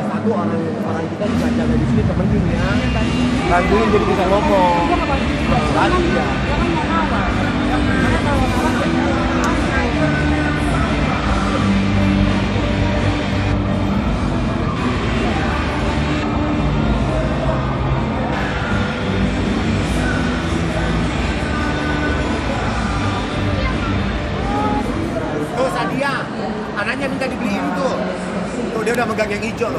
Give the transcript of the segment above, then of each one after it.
ada satu orang orang kita bisa jaga di sini temenin ya bantuin jadi bisa ngomong lagi ya Tuh dia udah megang yang hijau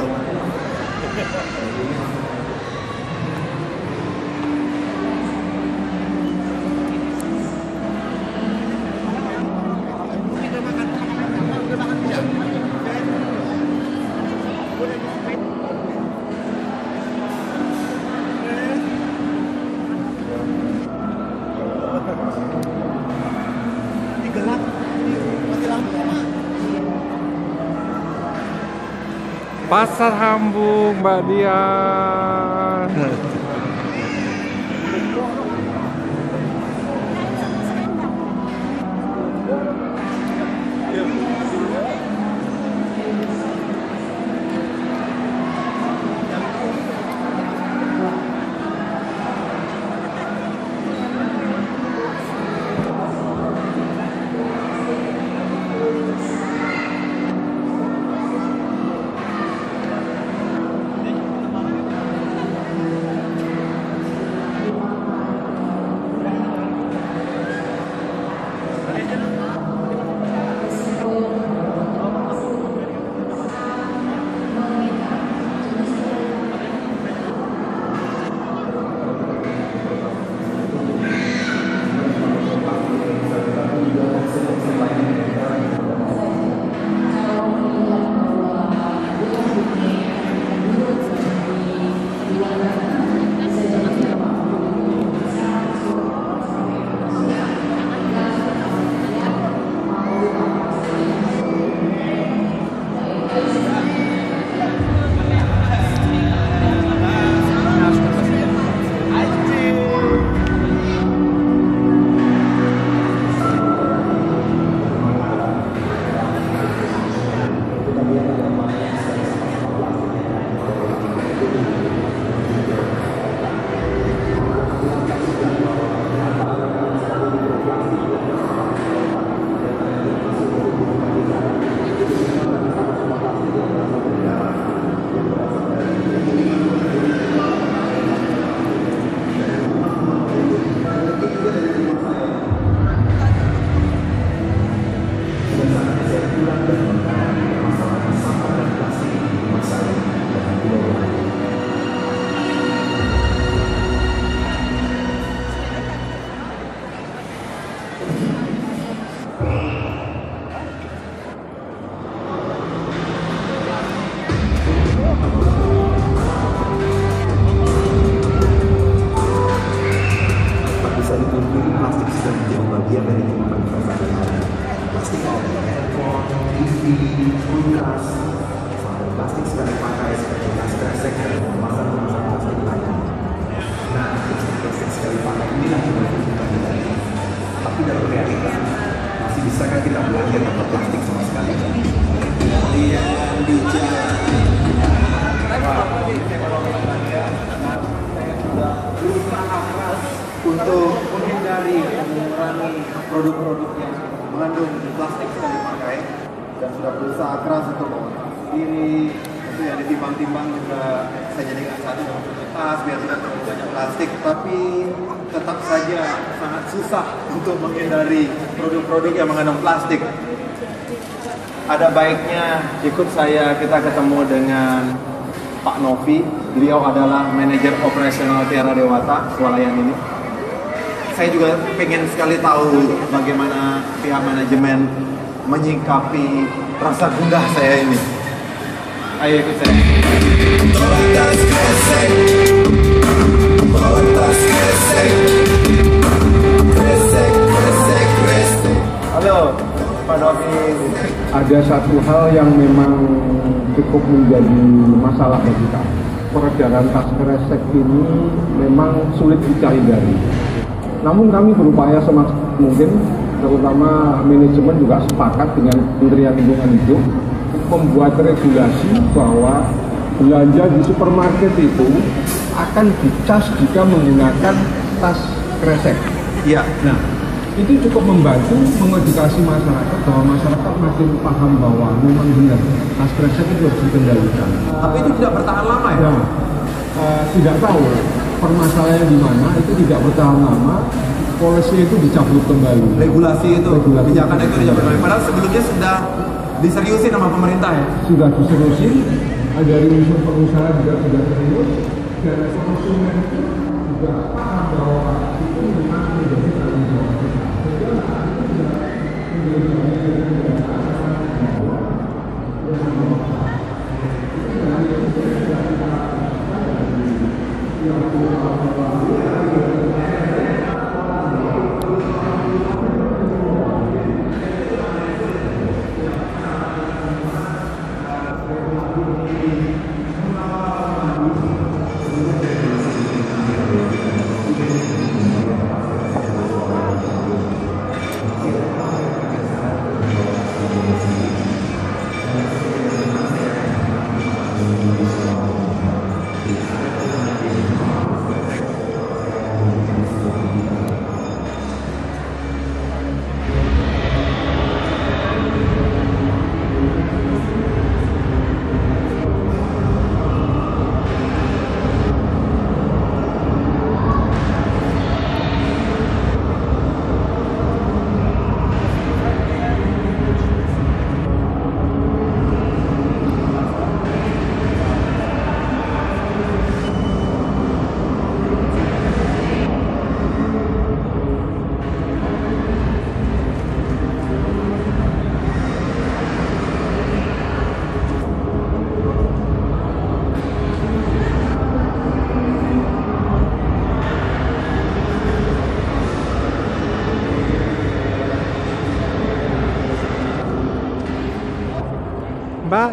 Pasar Hambung, Mbak Dian. kulkas, sampai plastik sekali pakai seperti tas kresek dan kemasan-kemasan plastik lainnya. Nah, plastik sekali pakai inilah yang kita hindari. Tapi dalam realita, masih bisakah kita belanja tanpa plastik sama sekali? Kemudian berusaha keras untuk menghindari mengurangi produk-produk yang mengandung plastik sekali pakai dan sudah berusaha keras untuk mengolah sendiri itu yang ditimbang-timbang juga saya jadikan satu tas biar tidak terlalu banyak plastik tapi tetap saja sangat susah untuk menghindari produk-produk yang mengandung plastik ada baiknya ikut saya kita ketemu dengan Pak Novi. Beliau adalah manajer operasional Tiara Dewata swalayan ini. Saya juga pengen sekali tahu bagaimana pihak manajemen menyikapi rasa gundah saya ini. Ayo ikut saya. Halo, Pak Novin. ada satu hal yang memang cukup menjadi masalah bagi kami. Peredaran tas kresek ini memang sulit dicari-cari. Namun kami berupaya semaksimal mungkin, terutama manajemen juga sepakat dengan Kementerian Lingkungan Hidup membuat regulasi bahwa belanja di supermarket itu akan dicas jika menggunakan tas kresek. Iya. Nah, itu cukup membantu mengedukasi masyarakat bahwa masyarakat makin paham bahwa memang benar tas kresek itu harus dikendalikan. Tapi itu tidak bertahan lama ya? Nah, eh, tidak tahu permasalahannya di mana itu tidak bertahan lama, polisi itu dicabut kembali. Regulasi itu, Regulasi. kebijakan itu tidak bertahan. Padahal sebelumnya sudah diseriusin sama pemerintah ya. Sudah diserusin, dari unsur pengusaha juga sudah serius, dan konsumen juga paham bahwa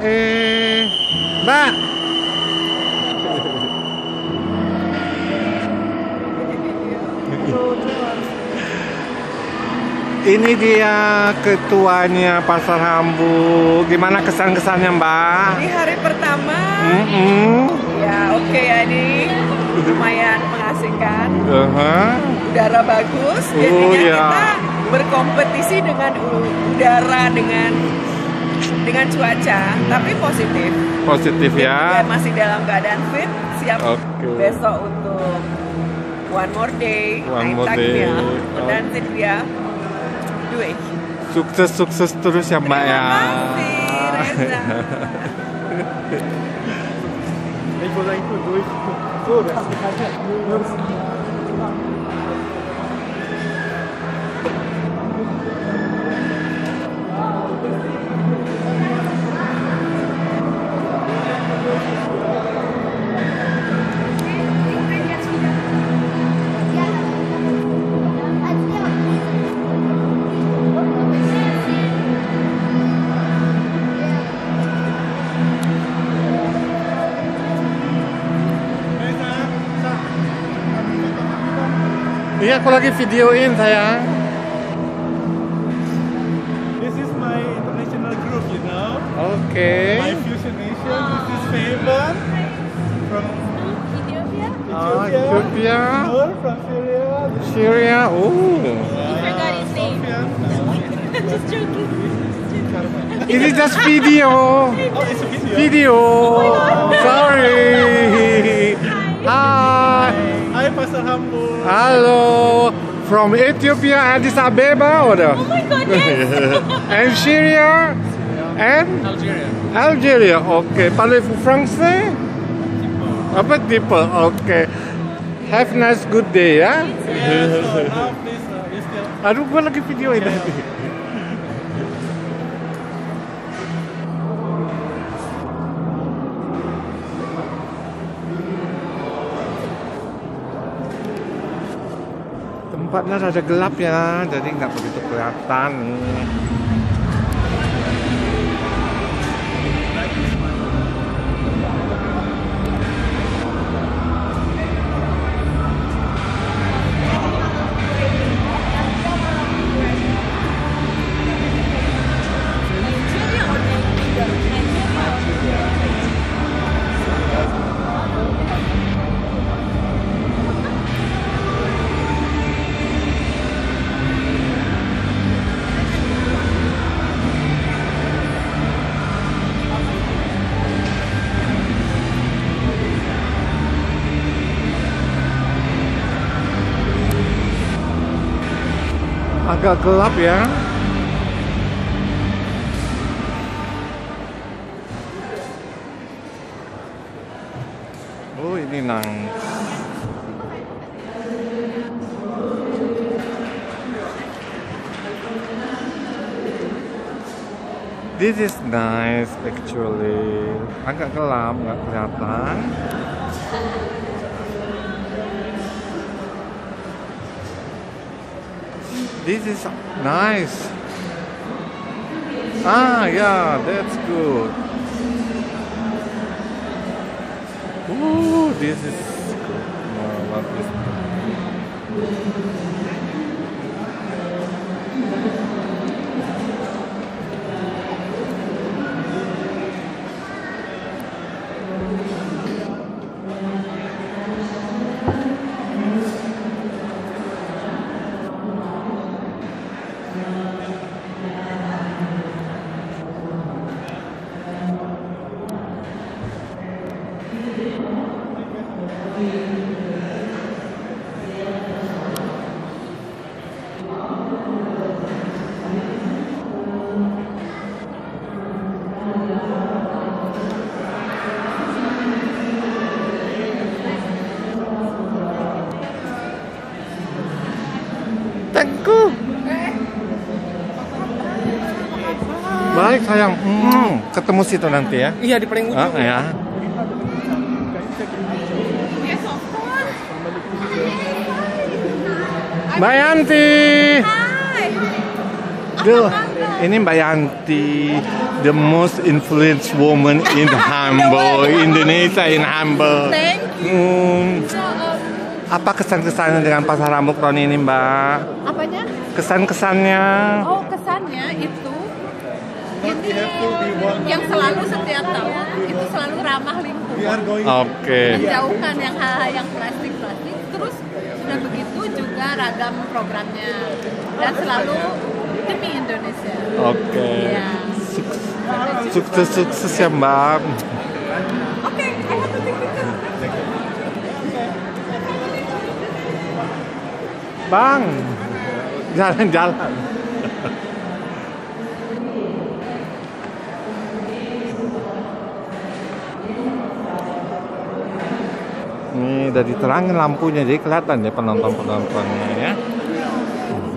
eh, Mbak. Ini dia ketuanya Pasar Hambu. Gimana kesan-kesannya Mbak? Di hari pertama, Mm-mm. ya oke ya ini lumayan mengasingkan, Aha. udara bagus, Oh, jadinya ya. kita berkompetisi dengan udara dengan dengan cuaca, tapi positif. Positif Ya, ya. masih dalam keadaan fit, siap Oke. besok untuk one more day, One more day. dan Silvia, duit. Sukses-sukses terus ya Mbak ya. Terima kasih, Reza. Iya, aku lagi videoin sayang. This is my international group, you know. Oke. My Fusion Nation. This is Faven from Ethiopia? Oh, Ethiopia. Ah, Ethiopia, Nur from Syria. Syria. Oh, forgot his name. Just joking. ini just video. Oh, it's a video. Video. Oh Sorry. Hi. Hi, Pastor Hambu. Hello. From Ethiopia, Addis Ababa, or? Oh my goodness! and Syria, and Algeria. Algeria. Okay. Parlez-vous français? Un petit peu. Okay. Have nice good day ya. Yeah, so now please, uh, you still. Aduh, gua lagi videoin tadi. Tempatnya rada gelap ya, jadi nggak begitu kelihatan Agak gelap ya. Oh ini nang. This is nice actually. Agak gelap, nggak kelihatan. This is nice. Ah, yeah, that's good. Ooh, this is good. No, what is sayang, Hmm, ketemu situ nanti ya. Iya di paling ujung. Ah, ya. Mbak Yanti. The- ini Mbak Yanti, the most influenced woman in Hamburg, Indonesia in Hamburg. Thank Hmm, apa kesan-kesannya dengan pasar rambut tahun ini Mbak? Apanya? Kesan-kesannya? Oh yang selalu setiap tahun itu selalu ramah lingkungan, Oke. menjauhkan yang hal-hal yang plastik-plastik. Terus sudah begitu juga ragam programnya dan selalu demi Indonesia. Oke. Ya. Sukses-sukses ya Mbak. Oke, I have to take picture. Bang, jalan-jalan. Ini udah diterangin lampunya, jadi kelihatan ya penonton-penontonnya ya.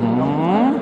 Hmm.